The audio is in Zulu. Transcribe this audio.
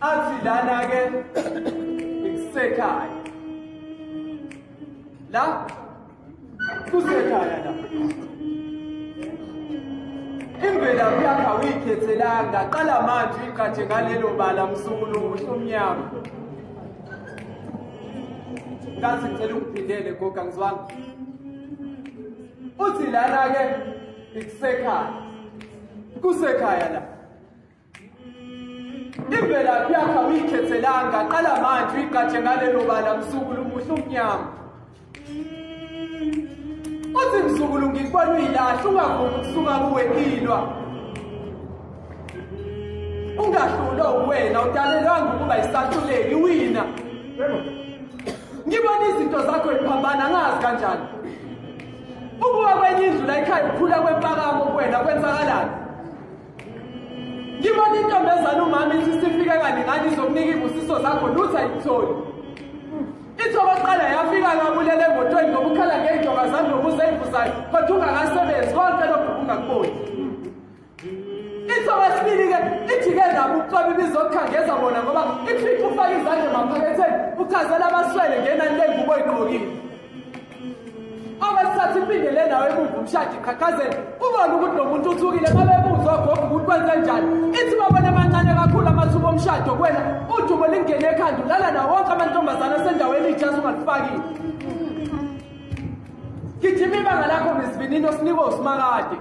lana-ke ikusekhaya la? Kusekhaya la imvelaphi yakho awuyikhethelanga qala manje uyiqathe ngalelo bala msukulu muhle omnyama ngathi ngicela ungiphindele goga ngizwanga uthi lana-ke ikusekhaya kusekhaya la imvelaphi yakho awuyikhethelanga qala manje uyiqathe ngalelo bala msukulu muhle omnyama uthi msukulu ngikubona uyilahla ungavumi ukusuka kuwe ilwa ungahlulwa uwena udalelwanga ukuba isahluleki wina. Ngibona izinto zakho iphambana ngazi kanjani? Ukuba kwenye indlu la ekhaya ukukhula kwempakamo ngibona intombazana umama ithi sifike kaningani izokunika ibusiso zakho lutho ayikutholi ithoba kuqala yafika ngabulele emotweni ngoba ukhala ngey'njonga zami nobuze ey'vuzayo kodwa ungakasebenzi konke lokhu ungakuboni ithoba sibili-ke ithi-ke nabo ukucoba ibizokukhangeza bona ngoba ifica ufake izandla emaphaketheni uchazela abaswele ngenani lengubo oyigqokile. Okwesithathu iphindele nawe ebumva umshadi iqhaqhazela ubone ukuthi lo muntu uthukile uma bebuzwa ogogo ukuthi kwenze kakhulu amathuba omshado kuwena udumo lingene ekhanda ulala nawo wonke amantombazane asendaweni ijazi ungalifakile gijima ibanga lakho ngesivinini osinikwe usimakade.